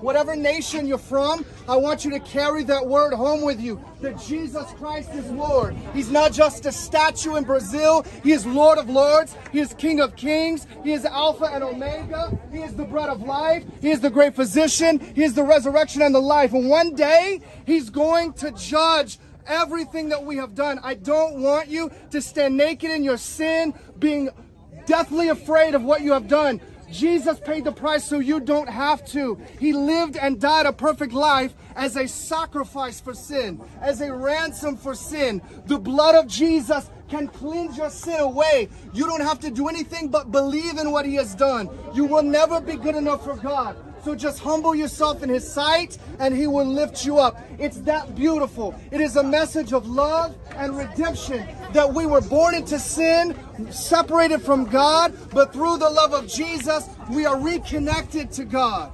whatever nation you're from, I want you to carry that word home with you that Jesus Christ is Lord. He's not just a statue in Brazil, He is Lord of Lords, He is King of Kings, He is Alpha and Omega, He is the bread of life, He is the great physician, He is the resurrection and the life. And one day, He's going to judge everything that we have done. I don't want you to stand naked in your sin, being deathly afraid of what you have done. Jesus paid the price so you don't have to. He lived and died a perfect life as a sacrifice for sin, as a ransom for sin. The blood of Jesus can cleanse your sin away. You don't have to do anything but believe in what he has done. You will never be good enough for God. So just humble yourself in his sight and he will lift you up. It's that beautiful. It is a message of love and redemption that we were born into sin, separated from God, but through the love of Jesus, we are reconnected to God.